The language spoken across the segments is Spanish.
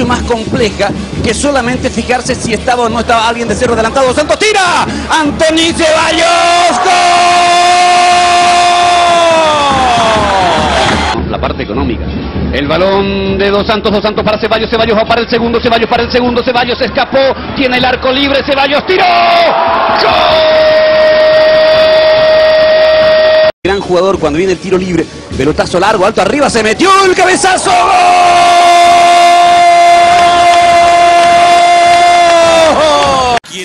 mucho más compleja que solamente fijarse si estaba o no estaba alguien de Cerro adelantado. Santos tira. Anthony Ceballos. ¡Gol! La parte económica. El balón de Dos Santos, Dos Santos para Ceballos, Ceballos va para el segundo, Ceballos para el segundo, Ceballos escapó, tiene el arco libre, Ceballos tiró. ¡Gol! Gran jugador cuando viene el tiro libre, pelotazo largo, alto arriba, se metió el cabezazo. ¡Gol!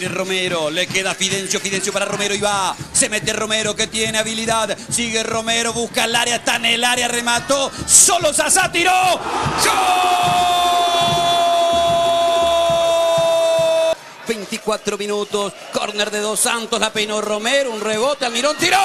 Romero, le queda Fidencio, Fidencio para Romero y va. Se mete Romero que tiene habilidad. Sigue Romero, busca el área, está en el área, remató. Solo Sasá tiró. ¡Gol! 24 minutos, córner de Dos Santos, la peinó Romero, un rebote, Almirón tiró.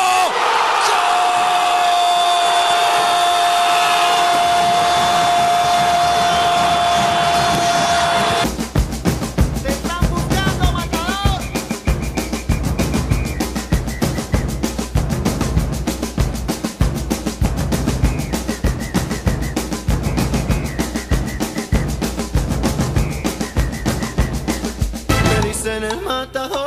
and it mata